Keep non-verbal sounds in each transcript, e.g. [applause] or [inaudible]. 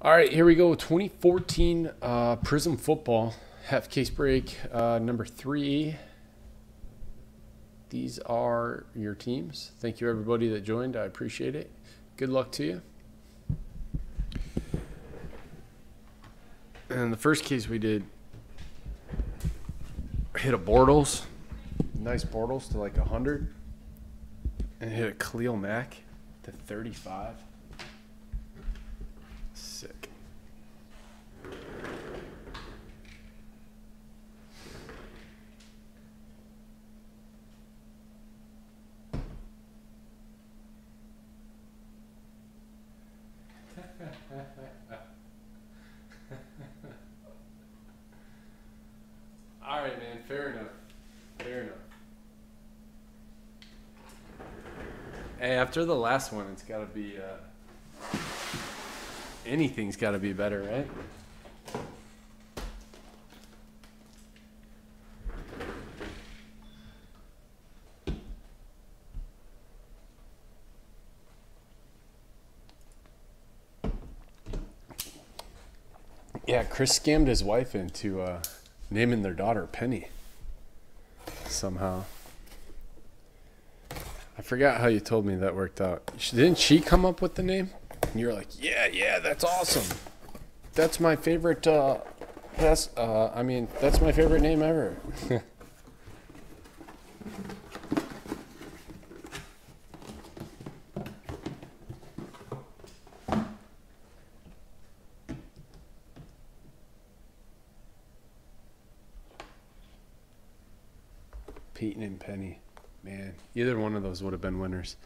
All right, here we go. 2014 uh, Prizm Football half case break uh, number three. These are your teams. Thank you, everybody that joined. I appreciate it. Good luck to you. And the first case we did hit a Bortles, nice Bortles to like 100, and hit a Khalil Mack to 35. Sick. All right, man. Fair enough. Fair enough. Hey, after the last one, it's got to be. Uh, anything's got to be better, right? Yeah, Chris scammed his wife into uh, naming their daughter Penny somehow. Forgot how you told me that worked out. Didn't she come up with the name? And you're like, yeah, yeah, that's awesome. That's my favorite. Uh, that's, uh, I mean, that's my favorite name ever. [laughs] Peyton and Penny. Man, either one of those would have been winners.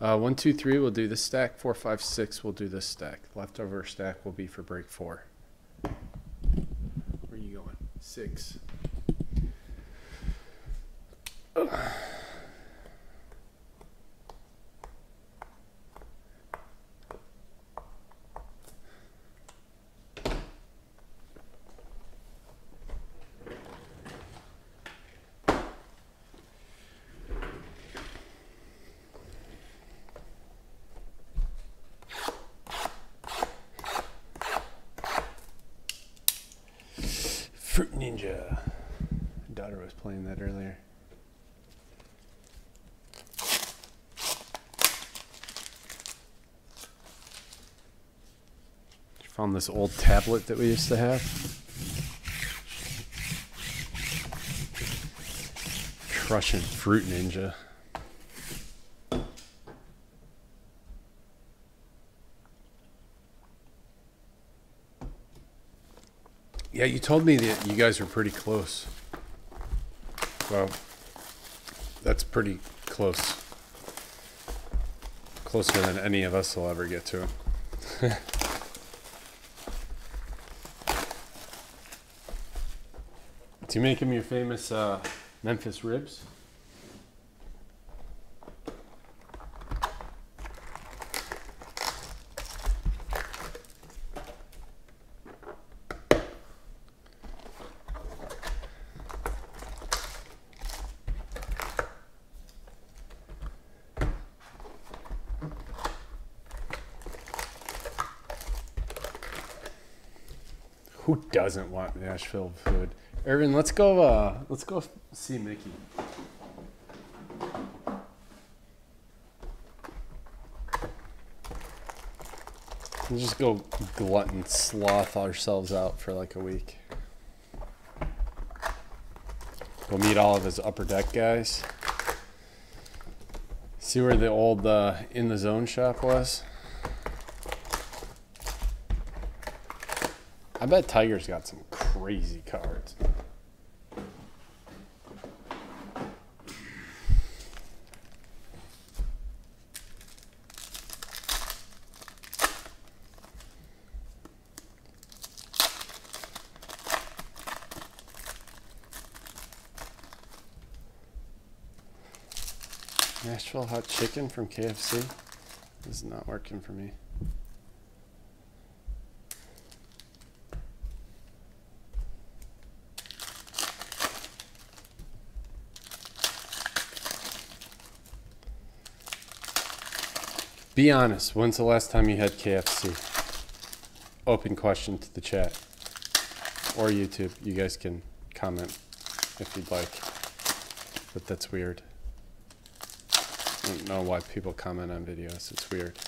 Uh, one, two, three, we'll do this stack. Four, five, six, we'll do this stack. Leftover stack will be for break four. Where are you going? Six. Fruit Ninja. My daughter was playing that earlier. Found this old tablet that we used to have. Crushing Fruit Ninja. Yeah, you told me that you guys were pretty close. Well, that's pretty close. Closer than any of us will ever get to. [laughs] Do you make him your famous uh, Memphis ribs? Who doesn't want Nashville food? Irvin, let's go. Uh, let's go see Mickey. We'll just go glutton sloth ourselves out for like a week. Go meet all of his upper deck guys. See where the old uh, in the zone shop was. I bet Tiger's got some crazy cards. Nashville hot chicken from KFC. This is not working for me. Be honest. When's the last time you had KFC? open question to the chat or YouTube. You guys can comment if you'd like, but that's weird. I don't know why people comment on videos. It's weird.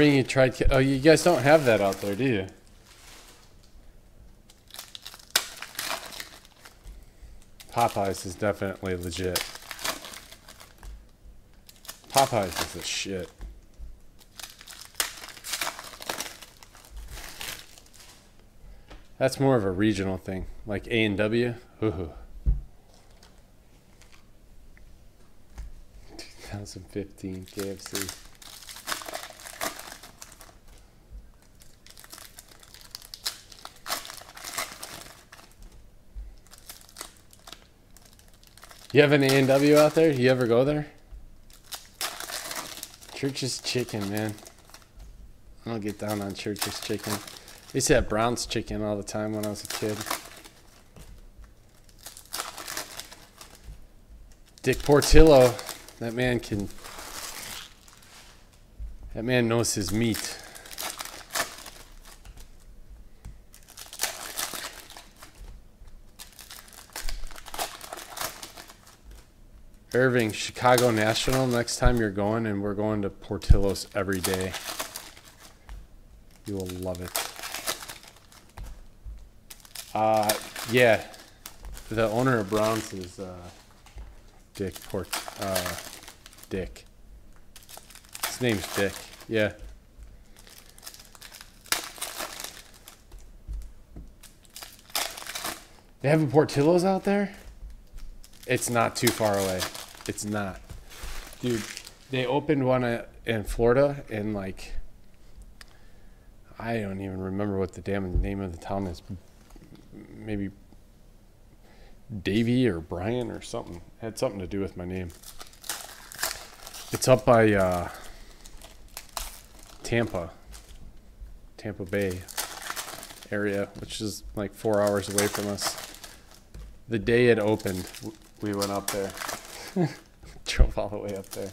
You tried. Oh, you guys don't have that out there, do you? Popeyes is definitely legit. Popeyes is the shit. That's more of a regional thing, like A and W. Ooh. 2015 KFC. You have an A&W out there? You ever go there? Church's chicken, man. I don't get down on Church's chicken. I used to have Brown's chicken all the time when I was a kid. Dick Portillo, that man can. That man knows his meat. Irving, Chicago National, next time you're going, and we're going to Portillo's every day. You will love it. Uh, yeah. The owner of Browns is uh, Dick Port. Uh, Dick. His name's Dick. Yeah. They have a Portillo's out there? It's not too far away. It's not. Dude, they opened one uh, in Florida in like I don't even remember what the damn name of the town is. Maybe Davy or Brian or something. It had something to do with my name. It's up by uh, Tampa, Tampa Bay area, which is like four hours away from us. The day it opened, we went up there. [laughs] Drove all the way up there.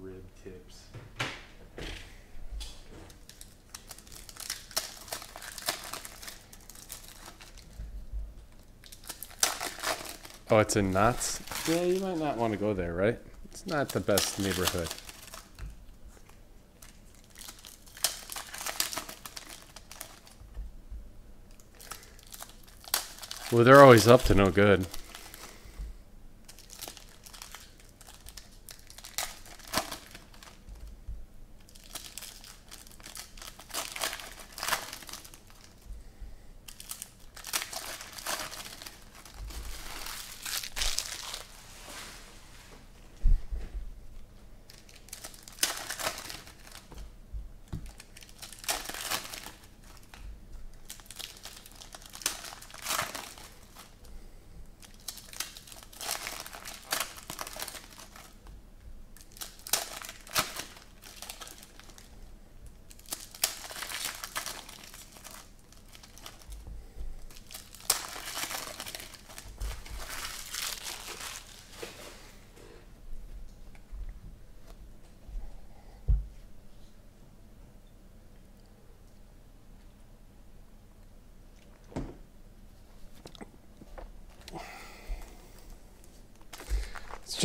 Rib tips. Oh, it's in Knott's? Yeah, you might not want to go there, right? It's not the best neighborhood. Well, they're always up to no good.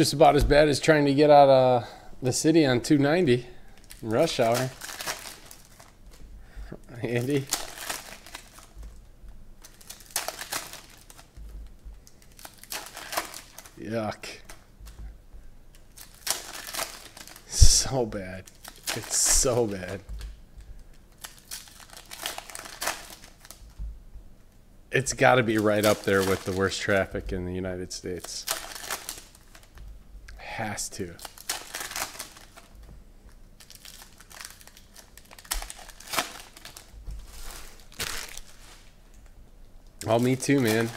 Just about as bad as trying to get out of the city on 290 rush hour. Andy. Yuck. So bad. It's so bad. It's got to be right up there with the worst traffic in the United States has to. Oh, me too, man.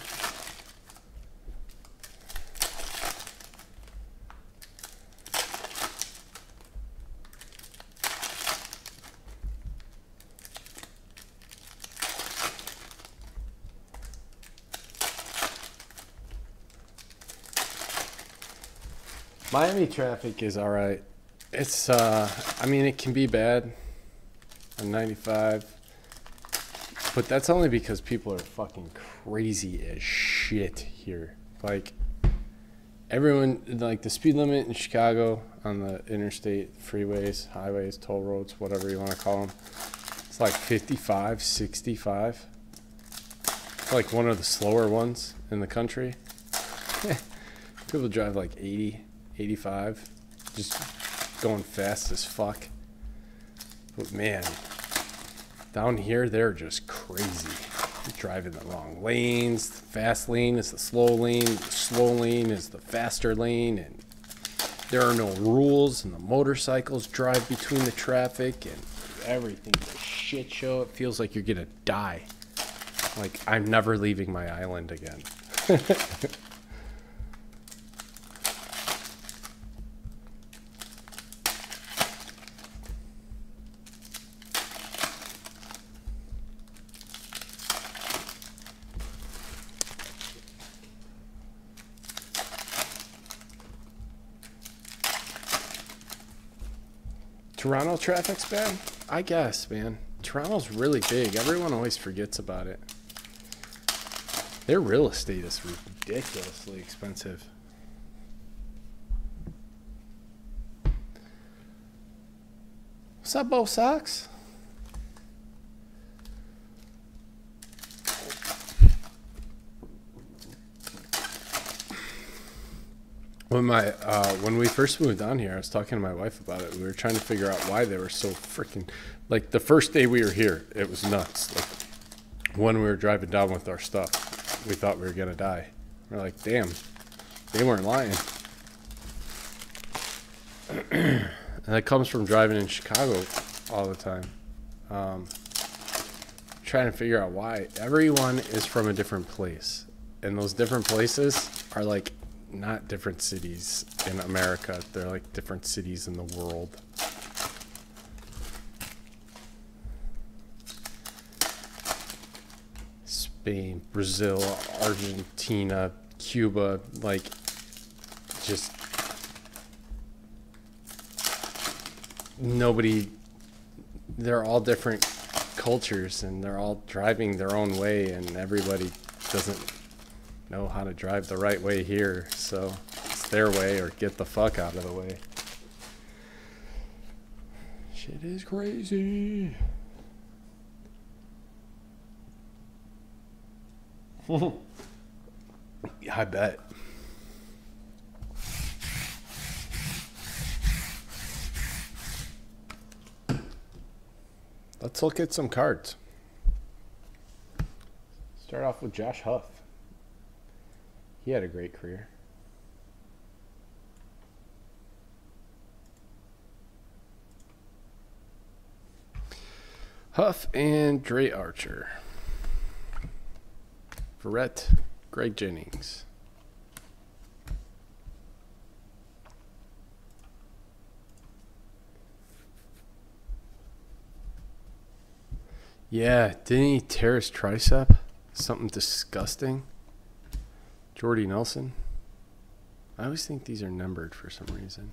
Miami traffic is all right. It's, uh, I mean, it can be bad on 95, but that's only because people are fucking crazy as shit here. Like, everyone, like, the speed limit in Chicago on the interstate freeways, highways, toll roads, whatever you want to call them, it's like 55, 65. It's like one of the slower ones in the country. [laughs] people drive like 80, 85, just going fast as fuck. But man, down here they're just crazy. Driving the wrong lanes. The fast lane is the slow lane. The slow lane is the faster lane, and there are no rules. And the motorcycles drive between the traffic, and everything's a shit show. It feels like you're gonna die. Like I'm never leaving my island again. [laughs] Toronto traffic's bad? I guess, man. Toronto's really big. Everyone always forgets about it. Their real estate is ridiculously expensive. What's up, Bo Sox? When my uh, when we first moved down here, I was talking to my wife about it. We were trying to figure out why they were so freaking like the first day we were here, it was nuts. Like when we were driving down with our stuff, we thought we were gonna die. We're like, damn, they weren't lying. and that comes from driving in Chicago all the time. Um, trying to figure out why. Everyone is from a different place, and those different places are like not different cities in America. They're like different cities in the world. Spain, Brazil, Argentina, Cuba, like just nobody they're all different cultures and they're all driving their own way and everybody doesn't know how to drive the right way here, so it's their way or get the fuck out of the way. Shit is crazy. [laughs] I bet. Let's look at some cards. Start off with Josh Huff. He had a great career. Huff and Dri Archer. Verrett, Greg Jennings. Yeah, didn't he tear his tricep? Something disgusting. Jordy Nelson. I always think these are numbered for some reason.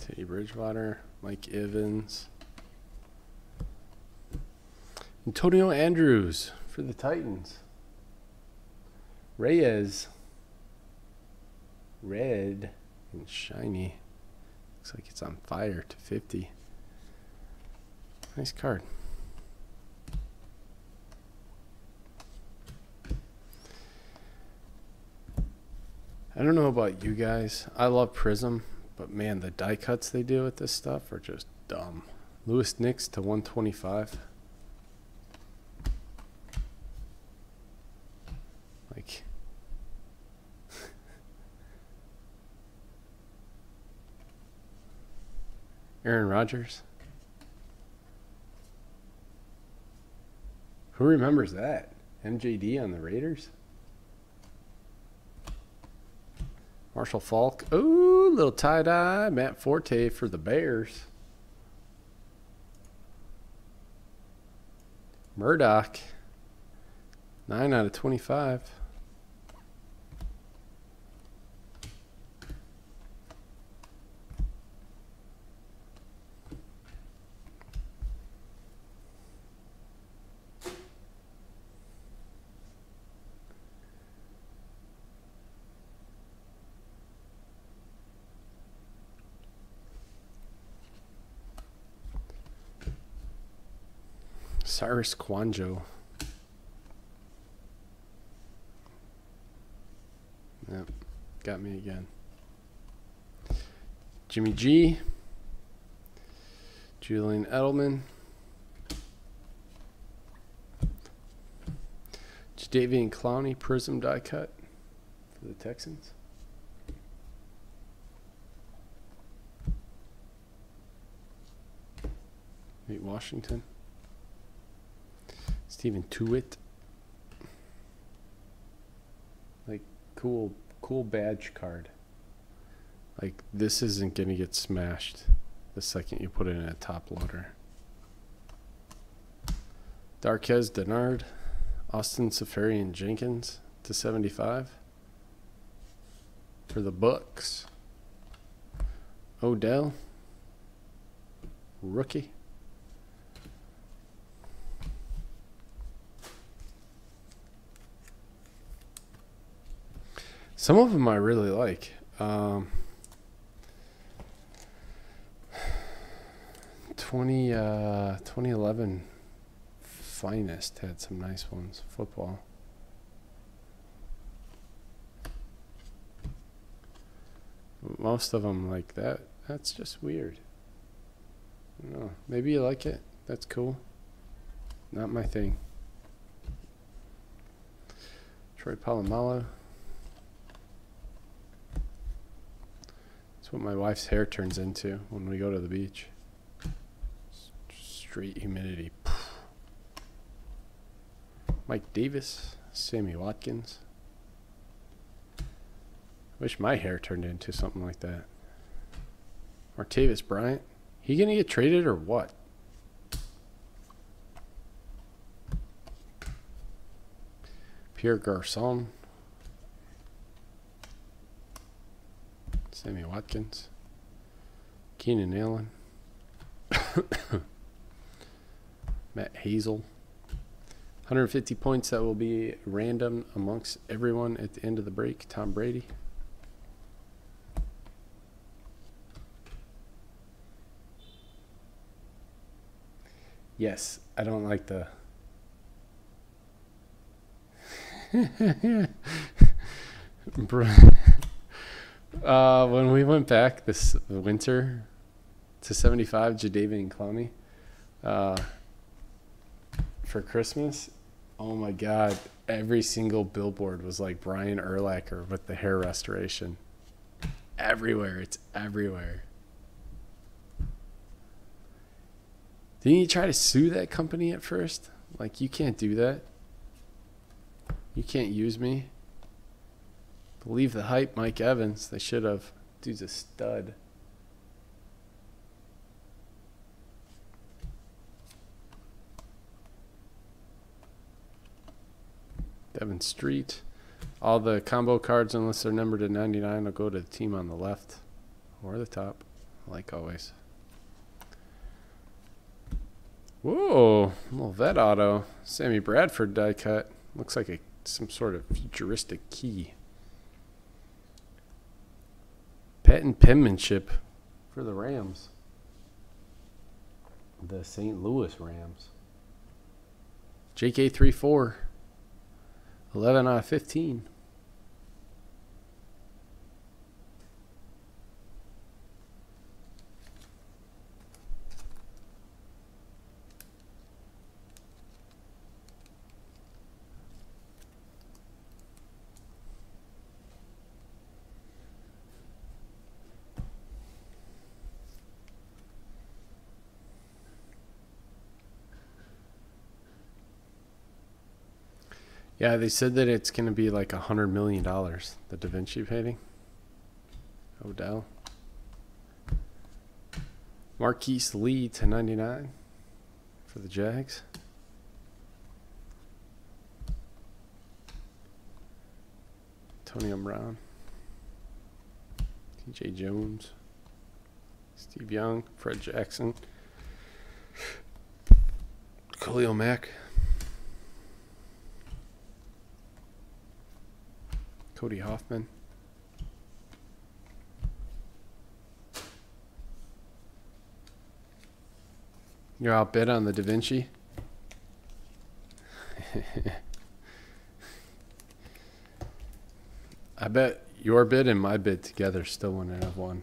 Teddy Bridgewater, Mike Evans, Antonio Andrews for the Titans. Reyes. Red and shiny. Looks like it's on fire to 50. Nice card. I don't know about you guys. I love Prizm, but man, the die cuts they do with this stuff are just dumb. Louis Nix to 125. Aaron Rodgers. Who remembers that? MJD on the Raiders? Marshall Faulk. Ooh, little tie dye. Matt Forte for the Bears. Murdoch. 9 out of 25. Cyrus Kouandjio. Yep, got me again. Jimmy G. Julian Edelman. Jadeveon Clowney, Prizm die cut for the Texans. Nate Washington. Stephen Tuitt. Like cool cool badge card. Like this isn't gonna get smashed the second you put it in a top loader. Darqueze Dennard, Austin Seferian Jenkins to 75 for the Bucks. Odell, rookie. Some of them I really like. Um, 20, uh, 2011 Finest had some nice ones. Football. Most of them like that. That's just weird. I. Maybe you like it. That's cool. Not my thing. Troy Polamalu. What my wife's hair turns into when we go to the beach. Straight humidity. [sighs] Mike Davis, Sammy Watkins. Wish my hair turned into something like that. Martavis Bryant. He gonna get traded or what? Pierre Garcon. Sammy Watkins. Keenan Allen. [coughs] Matt Hazel. 150 points that will be random amongst everyone at the end of the break. Tom Brady. Yes, I don't like the. [laughs] uh, when we went back this winter to 75, Jadeveon Clowney, uh, for Christmas, oh my God, every single billboard was like Brian Urlacher with the hair restoration. Everywhere, it's everywhere. Didn't you try to sue that company at first? Like, you can't do that. You can't use me. Believe the hype, Mike Evans. They should have. Dude's a stud. Devin Street. All the combo cards, unless they're numbered to 99, will go to the team on the left or the top, like always. Whoa, little vet auto. Sammy Bradford die cut. Looks like a some sort of futuristic key. Patent penmanship for the Rams. The St. Louis Rams. JK34. 11 out of 15. Yeah, they said that it's going to be like a hundred million dollars. The Da Vinci painting. Odell. Marquise Lee to ninety nine for the Jags. Antonio Brown. TJ Jones. Steve Young. Fred Jackson. Khalil Mack. Cody Hoffman. You're outbid on the Da Vinci? [laughs] I bet your bid and my bid together still wouldn't have won.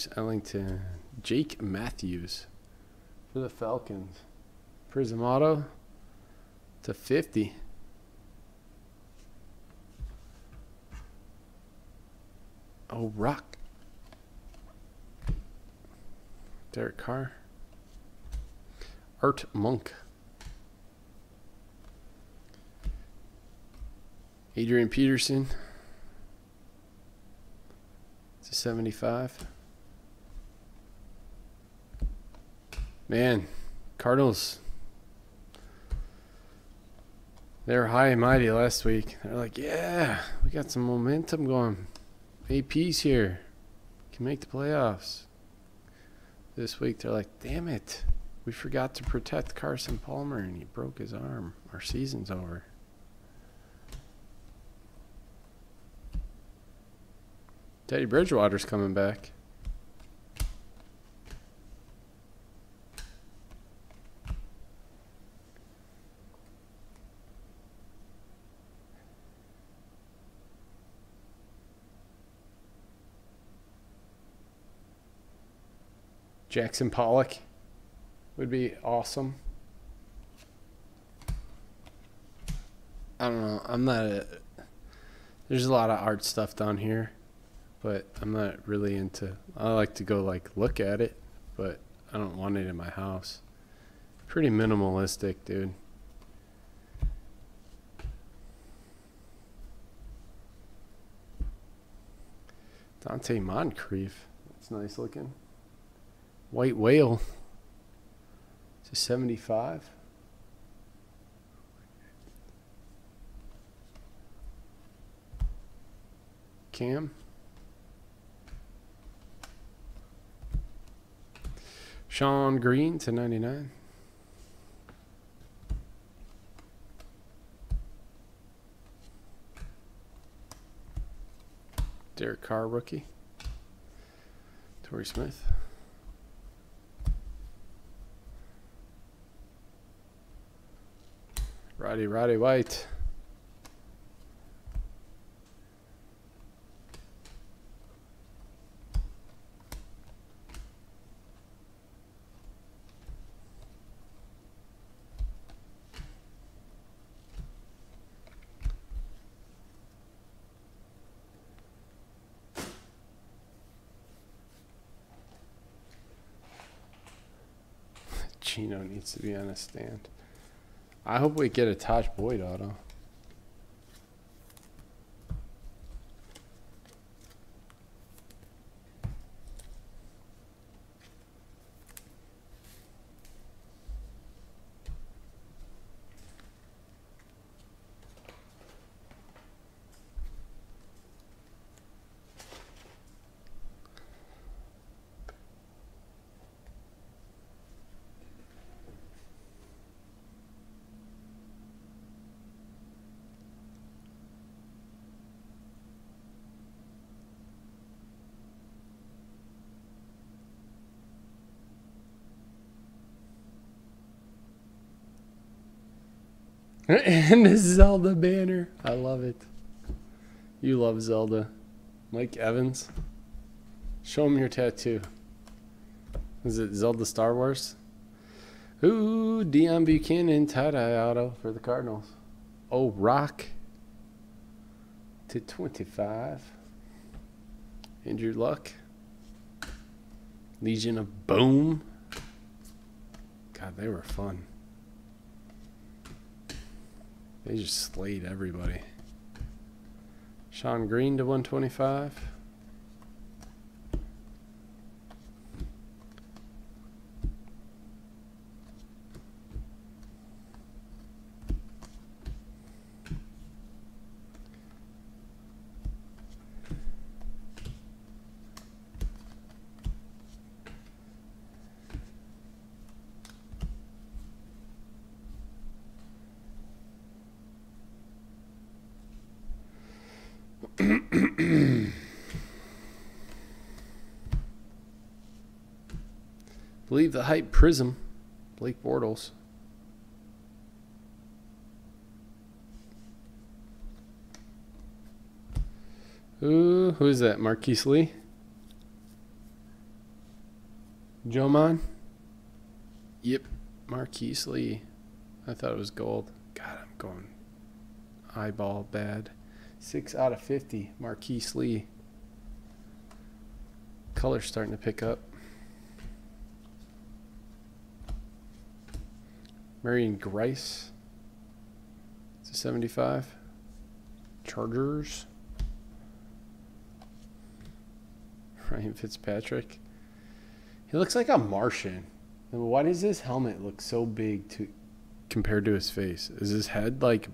Bruce Ellington, Jake Matthews for the Falcons. Prizm Auto to 50. Oh, Rock. Derek Carr. Art Monk. Adrian Peterson. To 75. Man, Cardinals. They were high and mighty last week. They're like, yeah, we got some momentum going. AP's here. Can make the playoffs. This week they're like, damn it. We forgot to protect Carson Palmer and he broke his arm. Our season's over. Teddy Bridgewater's coming back. Jackson Pollock would be awesome. I don't know. I'm not a. There's a lot of art stuff down here, but I'm not really into. I like to go like look at it, but I don't want it in my house. Pretty minimalistic, dude. Donte Moncrief. That's nice looking. White whale to 75. Cam. Sean Green to 99. Derek Carr rookie. Torrey Smith. Roddy, Roddy White. Chino needs to be on a stand. I hope we get a Tajh Boyd auto. [laughs] and the Zelda banner. I love it. You love Zelda. Mike Evans. Show him your tattoo. Is it Zelda Star Wars? Ooh, Deone Bucannon, tie-dye auto for the Cardinals. Oh, Rock. to 25. Andrew Luck. Legion of Boom. God, they were fun. They just slayed everybody. Sean Green to 125. [clears throat] Believe the hype prizm. Blake Bortles. Ooh, who is that? Marquise Lee? Joman? Yep, Marquise Lee. I thought it was gold. God, I'm going eyeball bad. Six out of 50, Marquise Lee. Color's starting to pick up. Marion Grice. It's a 75. Chargers. [laughs] Ryan Fitzpatrick. He looks like a Martian. Why does his helmet look so big to compared to his face? Is his head like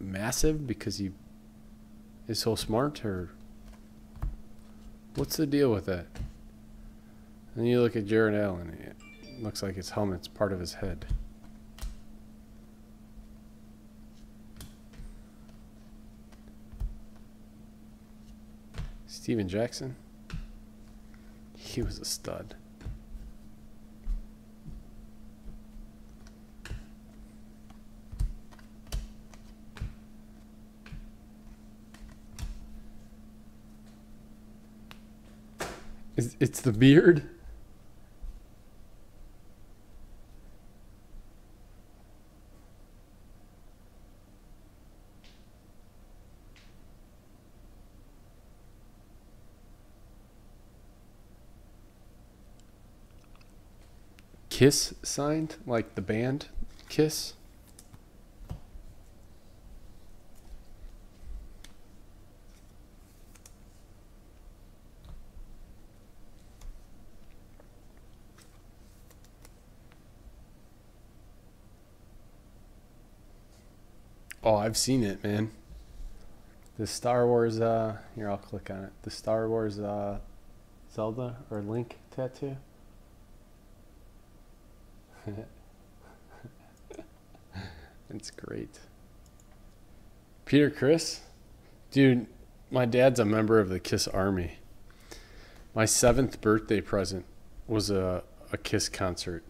massive because he is so smart, or what's the deal with that? And you look at Jared Allen. It looks like his helmet's part of his head. Steven Jackson. He was a stud. It's, the beard. Kiss signed, like the band Kiss. Oh, I've seen it, man. The Star Wars, uh, here, I'll click on it. The Star Wars, uh, Zelda or Link tattoo. [laughs] It's great. Peter Criss? Dude, my dad's a member of the Kiss Army. My seventh birthday present was a, a Kiss concert.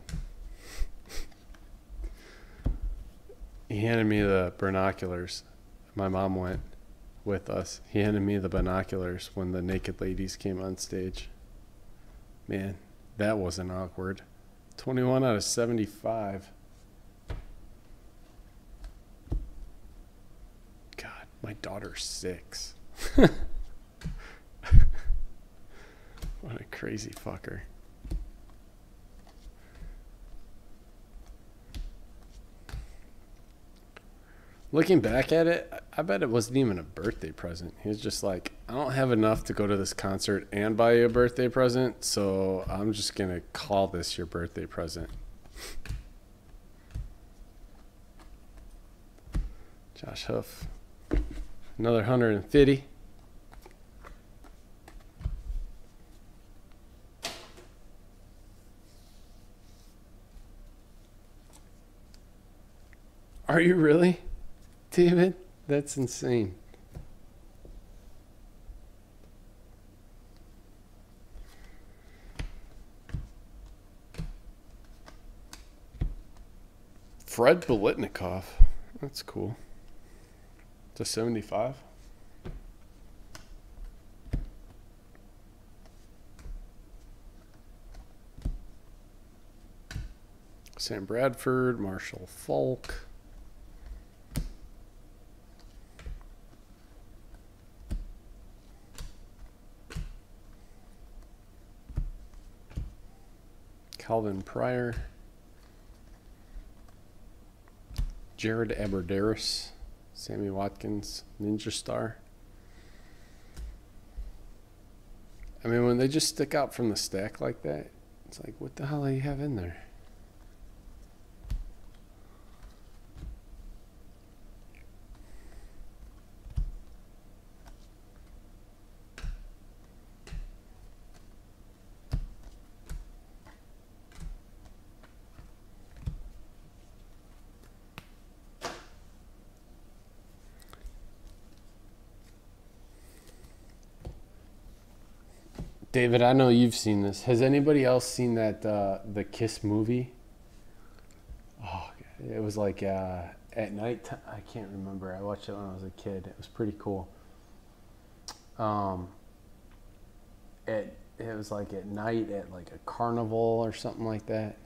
He handed me the binoculars. My mom went with us. He handed me the binoculars when the naked ladies came on stage. Man, that wasn't awkward. 21 out of 75. God, my daughter's six. [laughs] what a crazy fucker. Looking back at it, I bet it wasn't even a birthday present. He was just like, I don't have enough to go to this concert and buy you a birthday present, so I'm just going to call this your birthday present. Josh Huff. Another 150. Are you really? David, that's insane. Fred Biletnikoff. That's cool. To 75. Sam Bradford, Marshall Faulk. Calvin Pryor. Jared Abbrederis. Sammy Watkins, Ninja Star. I mean, when they just stick out from the stack like that, it's like, what the hell do you have in there? David, I know you've seen this. Has anybody else seen that uh, the Kiss movie? Oh, it was like uh, at night. I can't remember. I watched it when I was a kid. It was pretty cool. Um, it it was like at night at like a carnival or something like that.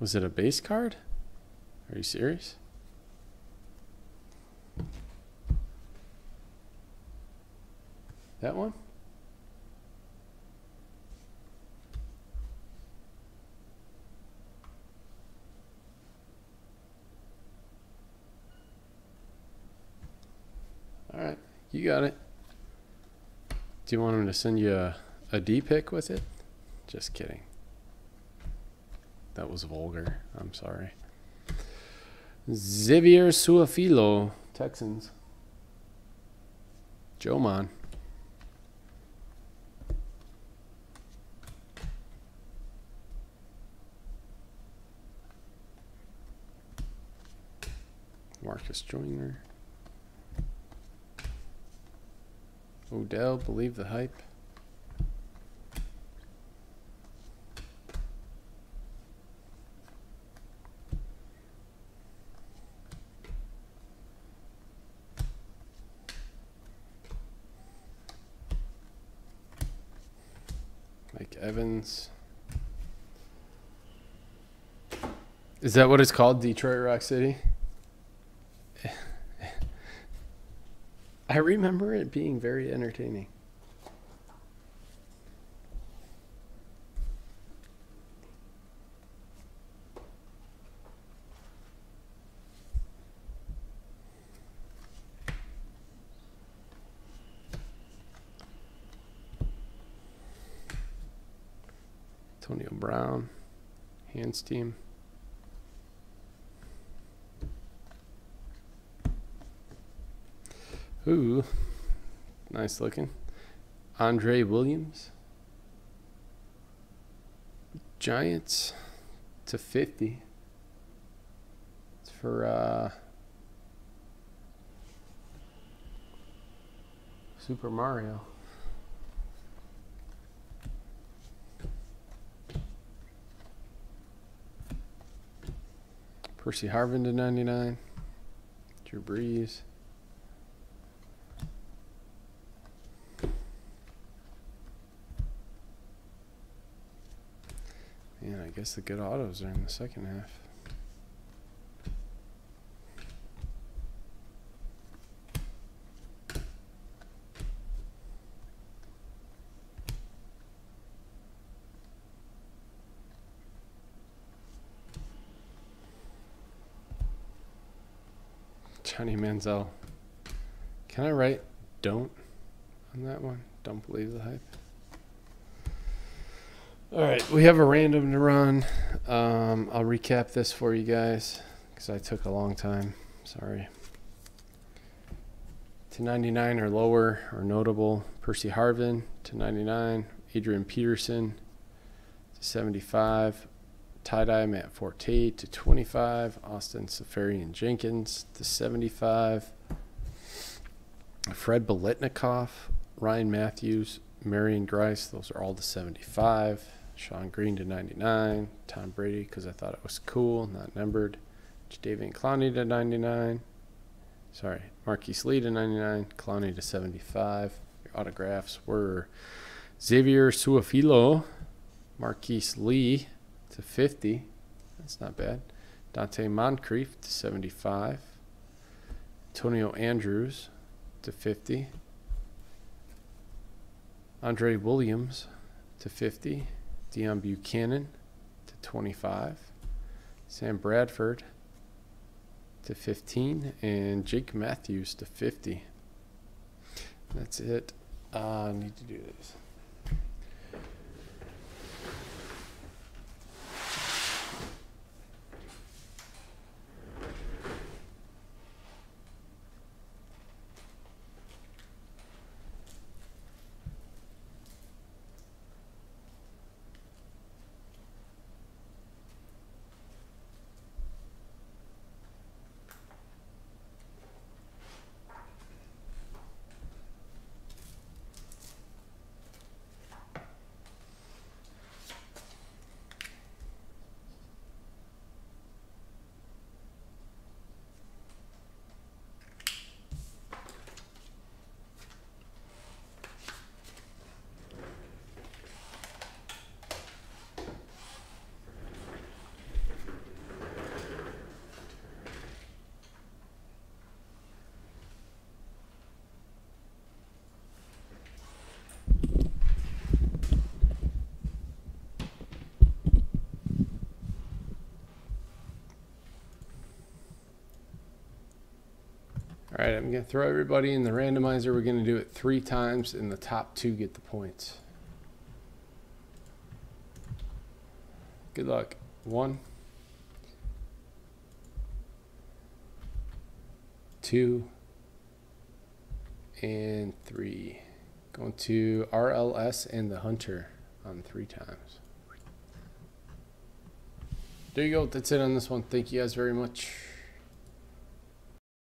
Was it a base card? Are you serious? That one? All right, you got it. Do you want him to send you a, a D pick with it? Just kidding. That was vulgar. I'm sorry. Xavier Su'a-Filo, Texans. Joe Mon. Marcus Joyner. Odell, believe the hype. Mike Evans. Is that what it's called? Detroit Rock City? [laughs] I remember it being very entertaining. Antonio Brown, team. Ooh, nice looking. Andre Williams. Giants to 50. It's for uh, Super Mario. Percy Harvin to 99. Drew Brees. Man, I guess the good autos are in the second half. Johnny Manziel. Can I write don't on that one? Don't believe the hype. All right, we have a random to run. Um, I'll recap this for you guys because I took a long time. Sorry. To 99 or lower or notable Percy Harvin to 99, Adrian Peterson to 75, tie dye Matt Forte to 25, Austin Seferian-Jenkins to 75, Fred Biletnikoff, Ryan Mathews, Marion Grice, those are all to 75. Sean Green to 99. Tom Brady, because I thought it was cool, not numbered. Davian Clowney to 99. Sorry, Marquise Lee to 99. Clowney to 75. Your autographs were Xavier Su'a-Filo, Marquise Lee to 50. That's not bad. Donte Moncrief to 75. Antonio Andrews to 50. Andre Williams to 50. Deone Bucannon to 25. Sam Bradford to 15. And Jake Matthews to 50. That's it. Uh, I need to do this. All right, I'm going to throw everybody in the randomizer. We're going to do it three times, and the top two get the points. Good luck. One, two, and three. Going to RLS and the Hunter on three times. There you go. That's it on this one. Thank you guys very much.